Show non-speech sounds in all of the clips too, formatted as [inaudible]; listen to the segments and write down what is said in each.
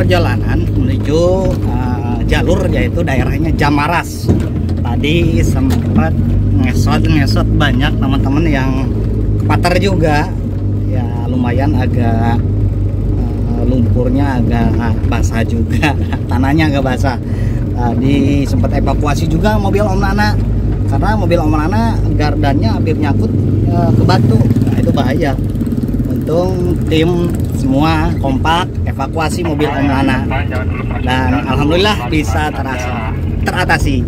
perjalanan menuju uh, jalur yaitu daerahnya Jamaras. Tadi sempat ngesot-ngesot banyak teman-teman yang pater juga. Ya lumayan agak uh, lumpurnya agak basah juga, [laughs] tanahnya agak basah. Tadi sempat evakuasi juga mobil Om Nana karena mobil Om Nana gardannya hampir nyangkut uh, ke batu. Nah, itu bahaya. Untung tim semua kompak evakuasi mobil Om Nana dan alhamdulillah bisa terasi, teratasi.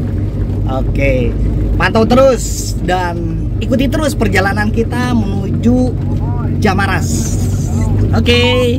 Oke, pantau terus dan ikuti terus perjalanan kita menuju Jamaras. Oke.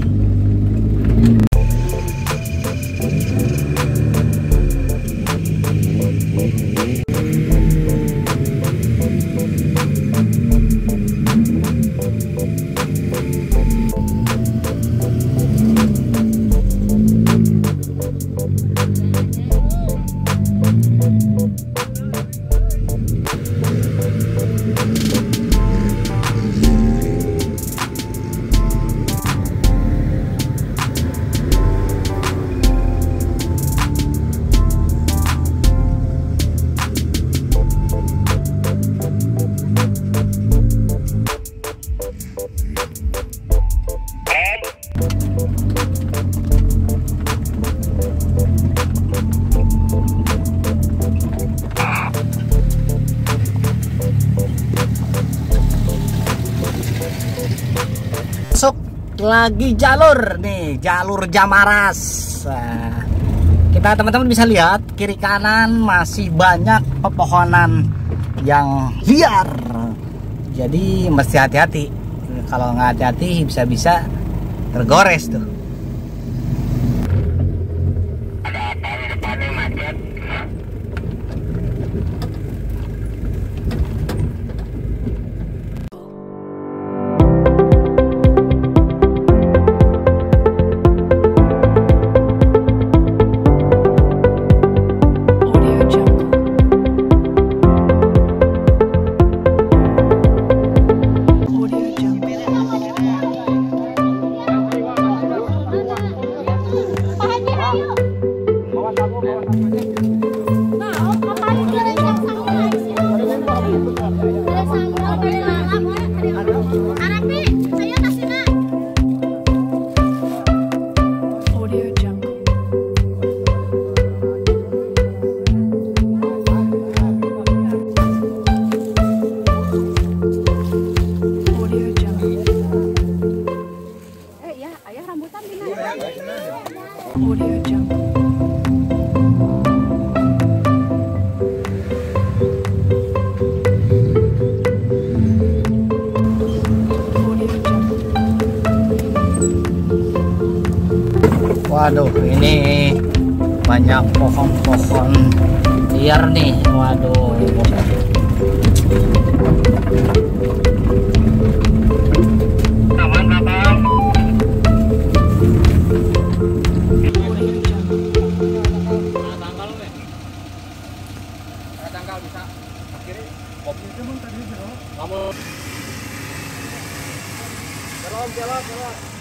Lagi jalur. Nih jalur Jamaras. Nah, kita teman-teman bisa lihat kiri kanan masih banyak pepohonan yang liar. Jadi mesti hati-hati. Kalau nggak hati-hati bisa-bisa tergores tuh. Audio Waduh, ini banyak pohon-pohon liar nih. Waduh. Audio Jungle.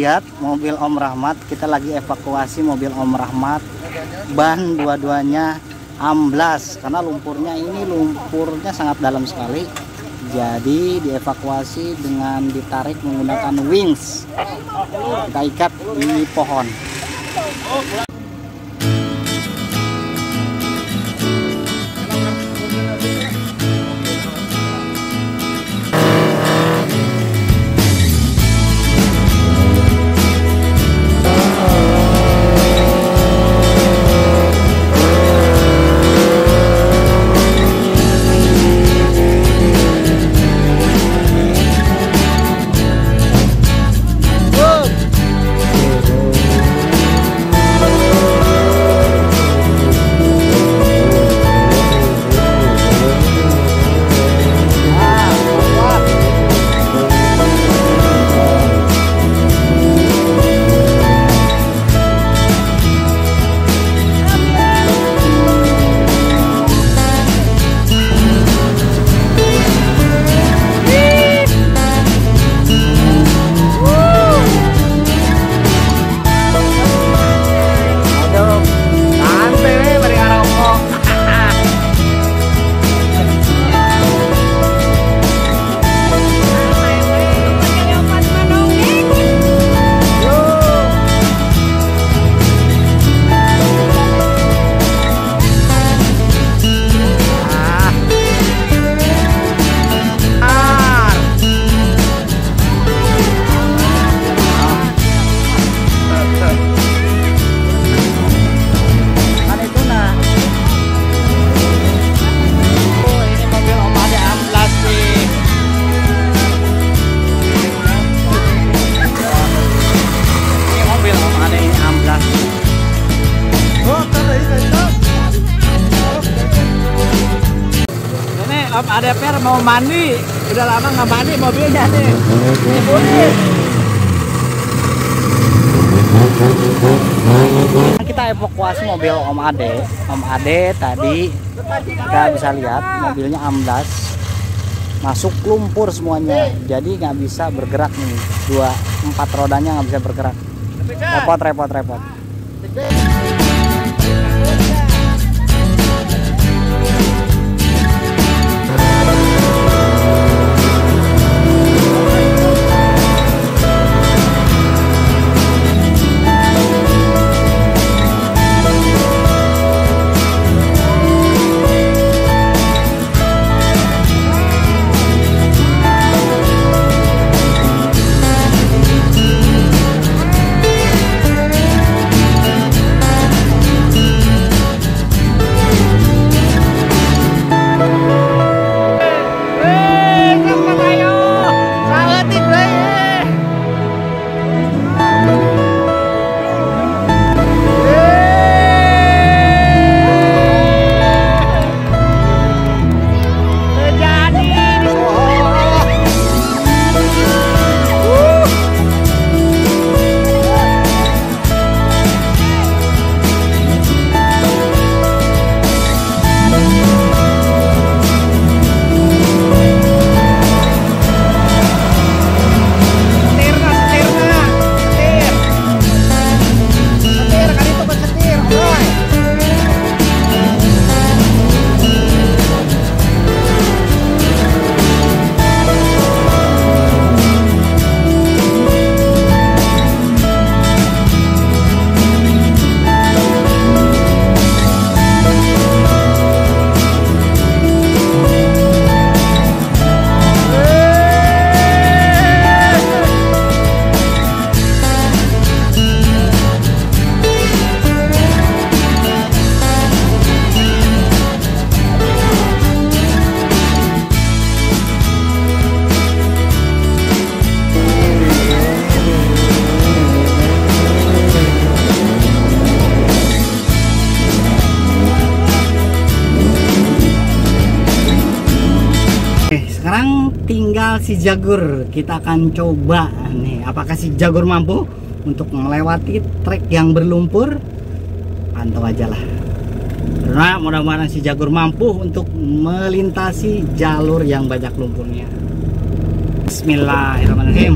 Lihat mobil Om Rahmat, kita lagi evakuasi mobil Om Rahmat. Ban dua-duanya amblas karena lumpurnya ini lumpurnya sangat dalam sekali. Jadi dievakuasi dengan ditarik menggunakan wings. Kita ikat di pohon. Mau mandi. Udah lama nggak mandi mobilnya nih. Liburin. kita evakuasi mobil Om Ade. Om Ade tadi kita bisa lihat mobilnya amblas. Masuk lumpur semuanya. Jadi nggak bisa bergerak nih. Dua empat rodanya nggak bisa bergerak. Repot repot repot si Jagur. Kita akan coba nih, apakah si Jagur mampu untuk melewati trek yang berlumpur? Pantau aja lah. Karena mudah-mudahan si Jagur mampu untuk melintasi jalur yang banyak lumpurnya. Bismillahirrahmanirrahim.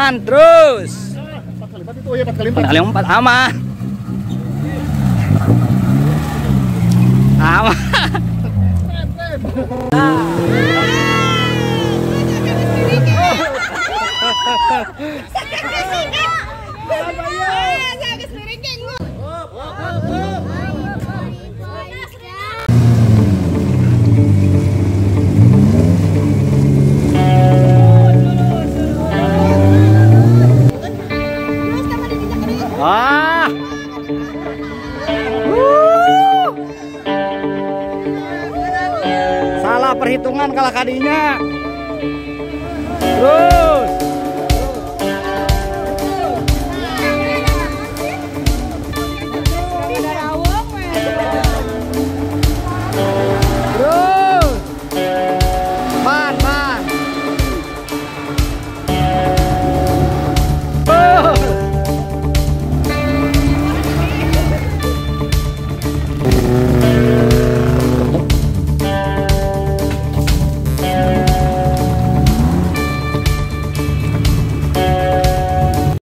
Paman terus. Empat kali empat aman. Aman. Wah. Salah perhitungan kalah kadinya. Terus.